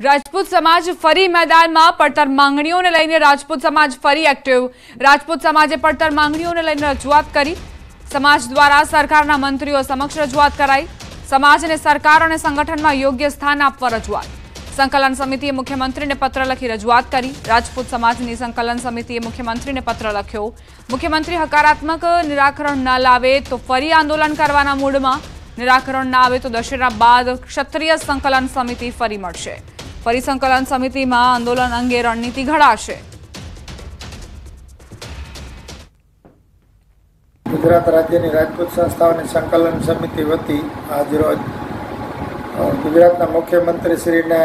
રાજપૂત સમાજ ફરી મેદાનમાં પડતર માંગણીઓને લઈને રાજપૂત સમાજ ફરી એક્ટિવ રાજપૂત સમાજે પડતર માંગણીઓને લઈને રજૂઆત કરી. સમાજ દ્વારા સરકારના મંત્રીઓ સમક્ષ રજૂઆત કરાઈ. સમાજને સરકાર અને સંગઠનમાં યોગ્ય સ્થાન આપવા રજૂઆત. સંકલન સમિતિએ મુખ્યમંત્રીને પત્ર લખી રજૂઆત કરી. રાજપૂત સમાજની સંકલન સમિતિએ મુખ્યમંત્રીને પત્ર લખ્યો. મુખ્યમંત્રી હકારાત્મક નિરાકરણ ન લાવે તો ફરી આંદોલન કરવાના મૂડમાં. નિરાકરણ ના આવે તો દશેરા બાદ ક્ષત્રિય સંકલન સમિતિ ફરી મળશે. ફરી સંકલન સમિતિમાં આંદોલન અંગે રણનીતિ ઘડાશે. ગુજરાત રાજ્યની રાજપૂત સંસ્થાઓની સંકલન સમિતિ વતી આજરોજ ગુજરાતના ગુજરાતના મુખ્યમંત્રીશ્રીને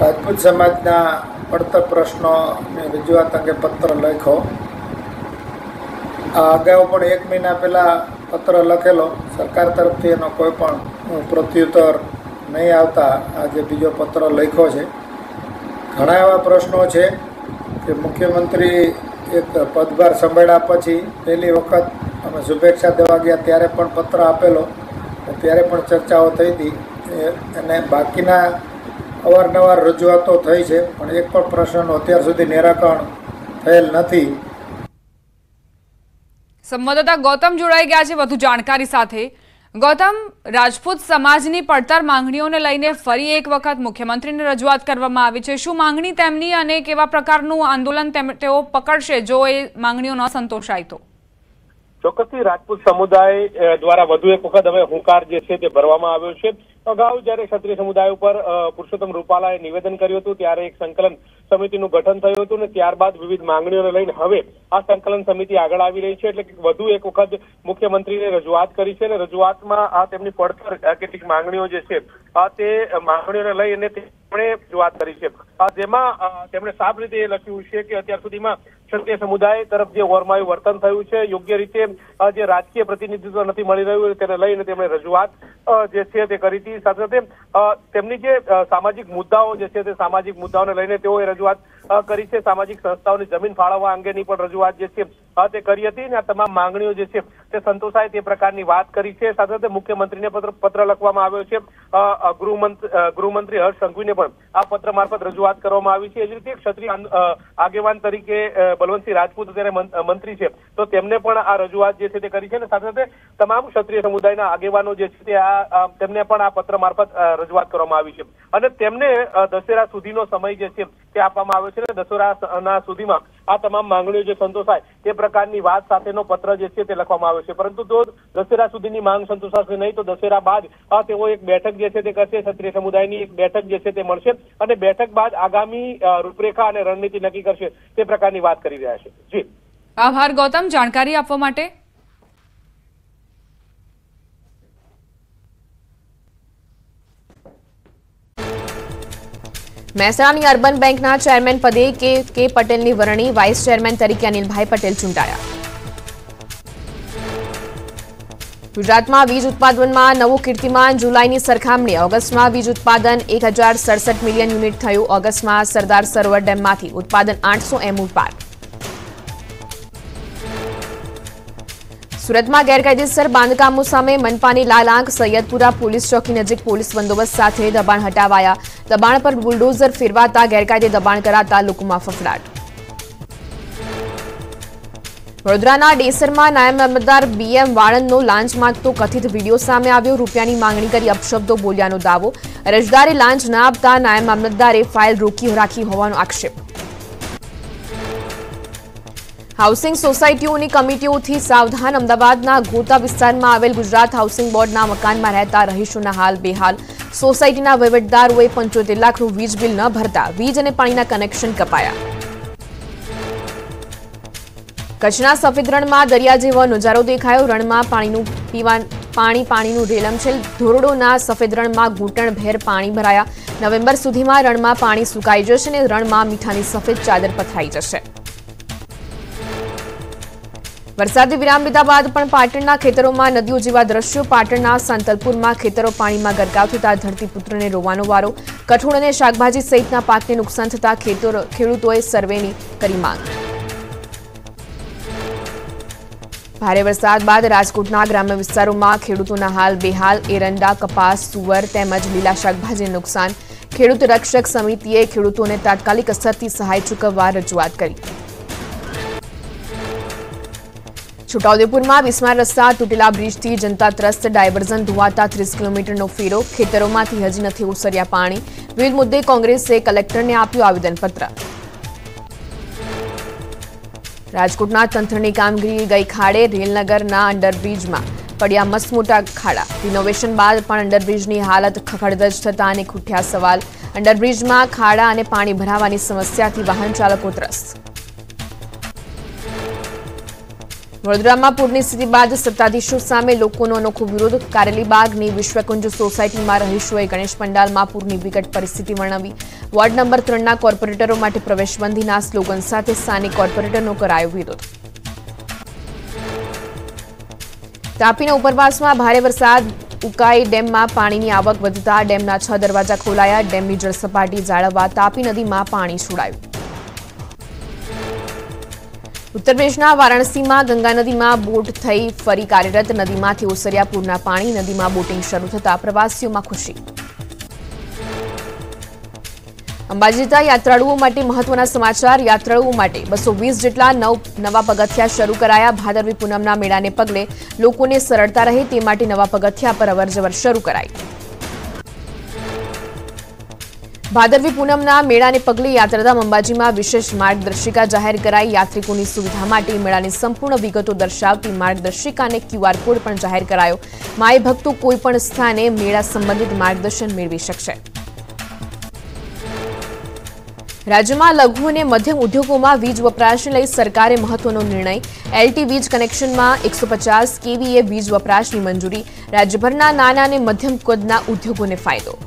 રાજપૂત સમાજના પડતર પ્રશ્નોની રજૂઆત અંગે પત્ર લખ્યો આ અગાઉ પણ એક મહિના પહેલાં પત્ર લખેલો. સરકાર તરફથી એનો કોઈ પણ પ્રત્યુત્તર નહીં આવતા આજે બીજો પત્ર લખ્યો છે. ઘણા એવા પ્રશ્નો છે કે મુખ્યમંત્રી એક પદભાર સંભાળ્યા પછી પહેલી વખત અમે શુભેચ્છા દેવા ગયા, ત્યારે પણ પત્ર આપેલો. ત્યારે પણ ચર્ચાઓ થઈ હતી. એ- અને બાકીના અવારનવાર રજૂઆતો થઈ છે, પણ એક પણ પ્રશ્નનું અત્યાર સુધી નિરાકરણ થયેલ નથી. સંવાદદાતા ગૌતમ જોડાઈ ગયા છે, વધુ જાણકારી સાથે. ગૌતમ, રાજપૂત સમાજની પડતર માંગણીઓને લઈને ફરી એક વખત મુખ્યમંત્રીને રજૂઆત કરવામાં આવી છે. શું માંગણી તેમની અને કેવા પ્રકારનું આંદોલન તેઓ પકડશે જો એ માંગણીઓ ન સંતોષાય તો? ચોક્કસથી રાજપૂત સમુદાય દ્વારા વધુ એક વખત હવે હુંકાર જે છે તે ભરવામાં આવ્યો છે. અગાઉ જ્યારે ક્ષત્રિય સમુદાય ઉપર પુરુષોત્તમ રૂપાલાએ નિવેદન કર્યું હતું, ત્યારે એક સંકલન સમિતિનું ગઠન થયું હતું અને ત્યારબાદ વિવિધ માંગણીઓને લઈને હવે આ સંકલન સમિતિ આગળ આવી રહી છે. એટલે કે વધુ એક વખત મુખ્યમંત્રીને રજૂઆત કરી છે અને રજૂઆતમાં આ તેમની પડતર કેટલીક માંગણીઓ જે છે, આ તે માંગણીઓને લઈ અને તેમણે રજૂઆત કરી છે. જેમાં તેમણે સાફ રીતે એ લખ્યું છે કે અત્યાર સુધીમાં ક્ષત્રિય સમુદાય તરફ જે ઓરમાયું વર્તન થયું છે, યોગ્ય રીતે જે રાજકીય પ્રતિનિધિત્વ નથી મળી રહ્યું તેને લઈને તેમણે રજૂઆત જે છે તે કરી હતી. સાથે સાથે તેમની જે સામાજિક મુદ્દાઓ જે છે તે સામાજિક મુદ્દાઓને લઈને તેઓએ રજૂઆત કરી છે. સામાજિક સંસ્થાઓની જમીન ફાળવવા અંગેની પણ રજૂઆત જે છે તે કરી હતી અને આ તમામ માંગણીઓ જે છે તે સંતોષાય તે પ્રકારની વાત કરી છે. સાથે સાથે મુખ્યમંત્રીને પત્ર પત્ર લખવામાં આવ્યો છે. ગૃહમંત્રી ગૃહમંત્રી હર્ષ સંઘવીને પણ આ પત્ર મારફત રજૂઆત કરવામાં આવી છે. એ જ રીતે ક્ષત્રિય આગેવાન તરીકે બલવંતસિંહ રાજપૂત અત્યારે મંત્રી છે, તો તેમને પણ આ રજૂઆત જે છે તે કરી છે. અને સાથે સાથે તમામ ક્ષત્રિય સમુદાયના આગેવાનો જે છે તે આ તેમને પણ આ પત્ર મારફત રજૂઆત કરવામાં આવી છે. અને તેમને દશેરા સુધીનો સમય જે છે, તે આપવામાં આવ્યો છે. અને દશેરાના સુધીમાં આ તમામ માંગણીઓ જે સંતોષાય, તે પ્રકારની વાત સાથેનો પત્ર જે છે, તે લખવામાં આવ્યો છે. પરંતુ જો દશેરા સુધીની માંગ સંતોષાશે નહીં, તો દશેરા બાદ તેઓ એક બેઠક જે છે, તે કરશે. ક્ષત્રિય સમુદાયની એક બેઠક જે છે, તે મળશે. અને બેઠક બાદ આગામી રૂપરેખા અને રણનીતિ નક્કી કરશે. તે પ્રકારની વાત કરી રહ્યા છે. જી. આભાર, ગૌતમ. જાણકારી આપવા માટે મહેસાણાની અર્બન બેંકના ચેરમેન પદે કે કે પટેલની વરણી વાઇસ ચેરમેન તરીકે અનિલભાઈ પટેલ ચૂંટાયા. ગુજરાતમાં વીજ ઉત્પાદનમાં નવું કીર્તિમાન જુલાઈની સરખામણી. ઓગસ્ટમાં વીજ ઉત્પાદન એક મિલિયન યુનિટ થયું. ઓગસ્ટમાં સરદાર સરોવર ડેમમાંથી ઉત્પાદન આઠસો એમ પાર સુરતમાં ગેરકાયદેસર બાંધકામો સામે મનપાની લાલ આંખ સૈયદપુરા પોલીસ ચોકી નજીક પોલીસ બંદોબસ્ત સાથે દબાણ હટાવાયા. દબાણ પર બુલડોઝર ફેરવાતા ગેરકાયદે દબાણ કરાતા લોકોમાં ફફડાટ. વડોદરાના ડેસરમાં નાયબ મામલતદાર બીએમ વાળંદનો લાંચ માંગતો કથિત વીડિયો સામે આવ્યો. રૂપિયાની માંગણી કરી અપશબ્દો બોલ્યાનો દાવો. અરજદારે લાંચ ન આપતા નાયબ મામલતદારે ફાઇલ રોકી રાખી હોવાનો આક્ષેપ. હાઉસિંગ સોસાયટીઓની કમિટીઓથી સાવધાન અમદાવાદના ગોતા વિસ્તારમાં આવેલ ગુજરાત હાઉસિંગ બોર્ડના મકાનમાં રહેતા રહીશોના હાલ બેહાલ. સોસાયટીના વહીવટદારોએ પંચોતેર લાખનું વીજ બિલ ન ભરતા વીજ અને પાણીના કનેક્શન કપાયા. કચ્છના સફેદ રણમાં દરિયા જેવો નજારો દેખાયો. રણમાં પાણીનું પીવા પાણી પાણીનું રેલમછેલ ધોરડોના સફેદ રણમાં ઘૂંટણભેર પાણી ભરાયા. નવેમ્બર સુધીમાં રણમાં પાણી સુકાઈ જશે અને રણમાં મીઠાની સફેદ ચાદર પથરાઈ જશે. વરસાદી વિરામ લીધા બાદ પણ પાટણના ખેતરોમાં નદીઓ જેવા દ્રશ્યો પાટણના સાંતલપુરમાં ખેતરો પાણીમાં ગરકાવ થતા ધરતીપુત્રને રોવાનો વારો. કઠોળ અને શાકભાજી સહિતના પાકને નુકસાન થતા ખેડૂતોએ સર્વેની કરી માંગ. ભારે વરસાદ બાદ રાજકોટના ગ્રામ્ય વિસ્તારોમાં ખેડૂતોના હાલ બેહાલ, એરંડા, કપાસ, સુવર તેમજ લીલા શાકભાજીને નુકસાન. ખેડૂત રક્ષક સમિતિએ ખેડૂતોને તાત્કાલિક અસરથી સહાય ચૂકવવા રજૂઆત કરી. છોટાઉદેપુરમાં વિસ્માર રસ્તા તૂટેલા બ્રિજથી જનતા ત્રસ્ત ડાયવર્ઝન ધોવાતા ત્રીસ કિલોમીટરનો ફેરો ખેતરોમાંથી હજી નથી ઓસર્યા પાણી. વિવિધ મુદ્દે કોંગ્રેસે કલેક્ટરને આપ્યું આવેદનપત્ર. રાજકોટના તંત્રની કામગીરી ગઈ ખાડે રેલનગરના અંડરબ્રિજમાં પડ્યા મસમોટા ખાડા. રિનોવેશન બાદ પણ અંડરબ્રિજની હાલત ખખડધજ થતા અને ખૂટ્યા સવાલ. અંડરબ્રિજમાં ખાડા અને પાણી ભરાવાની સમસ્યાથી વાહન ચાલકો ત્રસ્ત. વડોદરામાં પૂરની સ્થિતિ બાદ સત્તાધીશો સામે લોકોનો અનોખો વિરોધ. કારેલીબાગની વિશ્વકુંજ સોસાયટીમાં રહીશોએ ગણેશ પંડાલમાં પૂરની વિકટ પરિસ્થિતિ વર્ણવી. વોર્ડ નંબર ત્રણના કોર્પોરેટરો માટે પ્રવેશબંધીના સ્લોગન સાથે સ્થાનિક કોર્પોરેટરનો કરાયો વિરોધ. તાપીના ઉપરવાસમાં ભારે વરસાદ. ઉકાઈ ડેમમાં પાણીની આવક વધતા ડેમના છ દરવાજા ખોલાયા. ડેમની જળસપાટી જાળવવા તાપી નદીમાં પાણી છોડાયું. ઉત્તર પ્રદેશના વારાણસીમાં ગંગા નદીમાં બોટ થઈ ફરી કાર્યરત નદીમાંથી ઓસર્યા પૂરના પાણી નદીમાં બોટિંગ શરૂ થતા પ્રવાસીઓમાં ખુશી. અંબાજી જતા યાત્રાળુઓ માટે મહત્વના સમાચાર, યાત્રાળુઓ માટે બસો વીસ જેટલા નવ, નવા પગથિયા શરૂ કરાયા. ભાદરવી પૂનમના મેળાને પગલે લોકોને સરળતા રહે તે માટે નવા પગથિયા પર અવરજવર શરૂ કરાઈ. ભાદરવી પૂનમના મેળાને પગલે યાત્રાધામ અંબાજીમાં વિશેષ માર્ગદર્શિકા જાહેર કરાઈ. યાત્રિકોની સુવિધા માટે મેળાની સંપૂર્ણ વિગતો દર્શાવતી માર્ગદર્શિકા અને ક્યુઆર કોડ પણ જાહેર કરાયો. માય ભક્તો કોઈપણ સ્થાને મેળા સંબંધિત માર્ગદર્શન મેળવી શકશે. રાજ્યમાં લઘુ અને મધ્યમ ઉદ્યોગોમાં વીજ વપરાશને લઈ સરકારે મહત્વનો નિર્ણય. એલટી વીજ કનેક્શનમાં એકસો પચાસ કેવીએ વીજ વપરાશની મંજૂરી. રાજ્યભરના નાના અને મધ્યમ કદના ઉદ્યોગોને ફાયદો.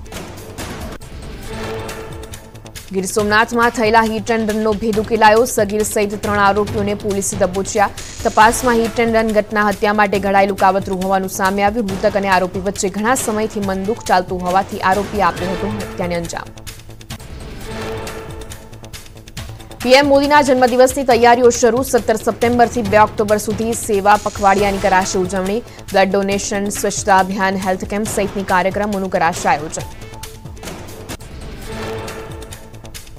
ગીર સોમનાથમાં થયેલા હિટ એન્ડ રનનો ભેદ ઉકેલાયો. સગીર સહિત ત્રણ આરોપીઓને પોલીસે દબોચ્યા. તપાસમાં હિટ એન્ડ રન ઘટના હત્યા માટે ઘડાયેલું કાવતરું હોવાનું સામે આવ્યું. મૃતક અને આરોપી વચ્ચે ઘણા સમયથી મનદુખ ચાલતું હોવાથી આરોપીએ આપ્યો હતો હત્યાને અંજામ. પીએમ મોદીના જન્મદિવસની તૈયારીઓ શરૂ. સત્તર સપ્ટેમ્બરથી બે ઓક્ટોબર સુધી સેવા પખવાડિયાની કરાશે ઉજવણી. બ્લડ ડોનેશન, સ્વચ્છતા અભિયાન, હેલ્થ કેમ્પ સહિતની કાર્યક્રમોનું કરાશે આયોજન.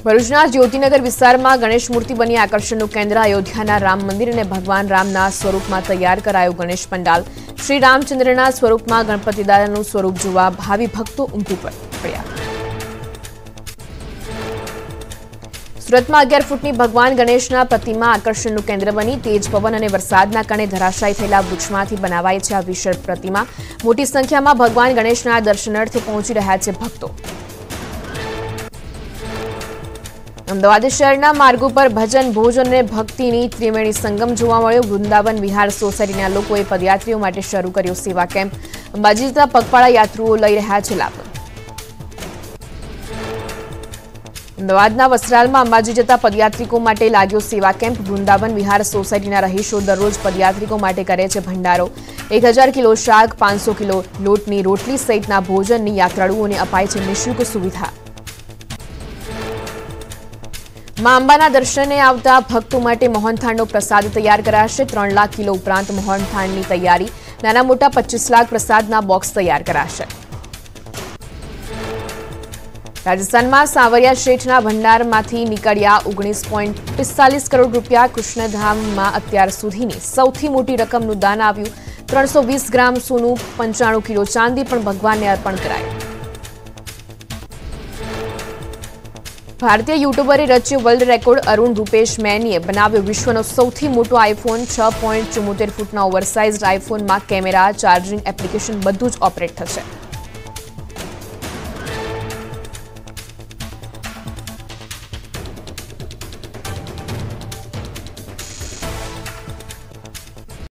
ભરૂચના જ્યોતિનગર વિસ્તારમાં ગણેશ મૂર્તિ બની આકર્ષણનું કેન્દ્ર. અયોધ્યાના રામ મંદિર અને ભગવાન રામના સ્વરૂપમાં તૈયાર કરાયો ગણેશ પંડાલ. શ્રી રામચંદ્રના સ્વરૂપમાં ગણપતિ દાદાનું સ્વરૂપ જોવા ભાવિ ભક્તો ઉમટી પડ્યા. સુરતમાં અગિયાર ફૂટની ભગવાન ગણેશના પ્રતિમા આકર્ષણનું કેન્દ્ર બની. તેજ પવન અને વરસાદના કારણે ધરાશાયી થયેલા વૃક્ષમાંથી બનાવાય છે આ વિશાળ પ્રતિમા. મોટી સંખ્યામાં ભગવાન ગણેશના દર્શનાર્થે પહોંચી રહ્યા છે ભક્તો. અમદાવાદ શહેરના માર્ગો પર ભજન ભોજન અને ભક્તિની ત્રિવેણી સંગમ જોવા મળ્યો. વૃંદાવન વિહાર સોસાયટીના લોકોએ પદયાત્રીઓ માટે શરૂ કર્યો સેવા કેમ્પ. અંબાજી જતા પગપાળા યાત્રીઓ લઈ રહ્યા છે લાભ. અમદાવાદના વસ્ત્રાલમાં અંબાજી જતા પદયાત્રિકો માટે લાગ્યો સેવા કેમ્પ. વૃંદાવન વિહાર સોસાયટીના રહીશો દરરોજ પદયાત્રિકો માટે કરે છે ભંડારો. એક કિલો શાક, પાંચસો કિલો લોટની રોટલી સહિતના ભોજનની યાત્રાળુઓને અપાય છે નિઃશુલ્ક સુવિધા. મા અંબાના દર્શને આવતા ભક્તો માટે મોહનથાળનો પ્રસાદ તૈયાર કરાશે. ત્રણ લાખ કિલો ઉપરાંત મોહનથાળની તૈયારી. નાના મોટા પચીસ લાખ પ્રસાદના બોક્સ તૈયાર કરાશે. રાજસ્થાનમાં સાવરિયા શેઠના ભંડારમાંથી નીકળ્યા ઓગણીસ પોઈન્ટ પિસ્તાલીસ કરોડ રૂપિયા કૃષ્ણધામમાં અત્યાર સુધીની સૌથી મોટી રકમનું દાન આવ્યું. ત્રણસો વીસ ગ્રામ સોનું, પંચાણું કિલો ચાંદી પણ ભગવાનને અર્પણ કરાયું. ભારતીય યુટ્યુબરે રચ્યો વર્લ્ડ રેકોર્ડ અરુણ રૂપેશ મેનીએ બનાવ્યો વિશ્વનો સૌથી મોટો આઈફોન છ પોઈન્ટ ચુમ્મોતેર ફૂટના ઓવરસાઇઝ આઈફોનમાં કેમેરા ચાર્જિંગ એપ્લિકેશન બધું જ ઓપરેટ થશે.